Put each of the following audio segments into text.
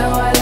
so I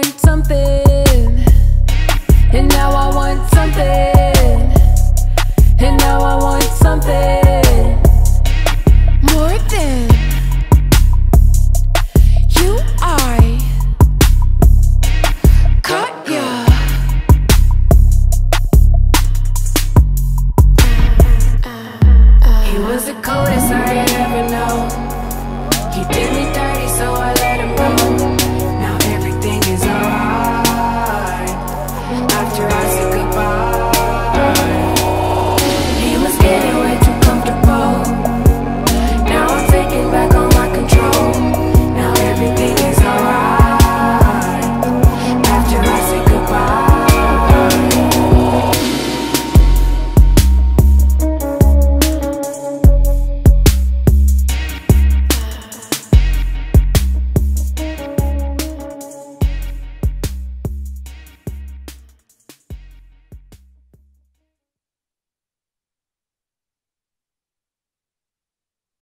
want something, and now I want something, and now I want something more than you. I caught ya. He was the coldest.